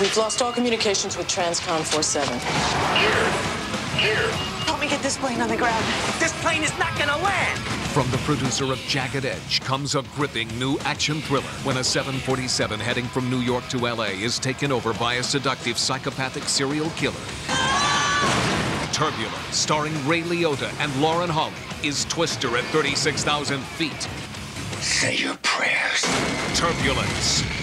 We've lost all communications with Transcom 47. Here, here. Help me get this plane on the ground. This plane is not gonna land! From the producer of Jagged Edge comes a gripping new action thriller when a 747 heading from New York to LA is taken over by a seductive psychopathic serial killer. Turbulence, starring Ray Liotta and Lauren Holly, is Twister at 36,000 feet. Say your prayers. Turbulence.